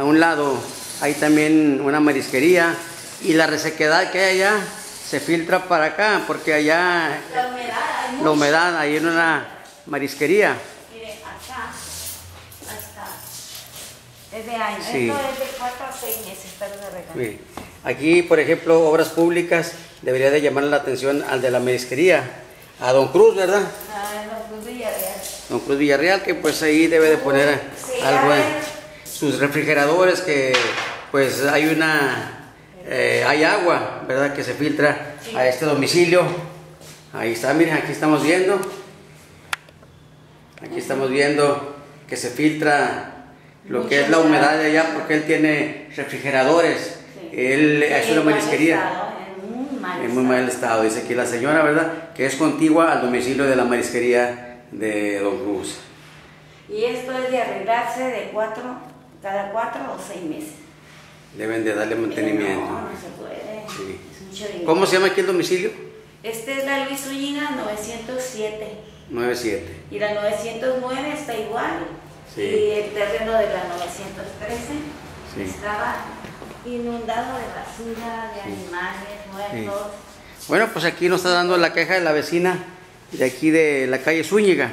a un lado hay también una marisquería y la resequedad que hay allá se filtra para acá porque allá La humedad, hay la humedad, en una marisquería. Mire, acá, ahí está. Es de años. Sí. Esto es de 4 a 6 meses, pero de regalo. Aquí, por ejemplo, obras públicas, debería de llamar la atención al de la marisquería, a Don Cruz, ¿verdad? Ah, no, pues Villarreal. Don Cruz Villarreal, que pues ahí debe de poner Sí, algo en. Sus refrigeradores, que pues hay una, eh, hay agua, ¿verdad? Que se filtra Sí. a este domicilio. Ahí está, miren, aquí estamos viendo. Aquí estamos viendo que se filtra lo que es la humedad de allá, porque él tiene refrigeradores. Sí. Él es una marisquería. En muy mal estado, dice aquí la señora, ¿verdad? Que es contigua al domicilio de la marisquería de Don Cruz. Y esto es de arreglarse de cuatro, cada cuatro o seis meses. Deben de darle mantenimiento. No, no se puede. Sí. Es dinero. ¿Cómo se llama aquí el domicilio? Este es la Luis Ullina 907. 97. Y la 909 está igual. Sí. Y el terreno de la 913 Sí. estaba inundado de basura, de animales muertos. Bueno, pues aquí nos está dando la queja de la vecina de aquí de la calle Zúñiga.